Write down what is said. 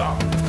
Stop.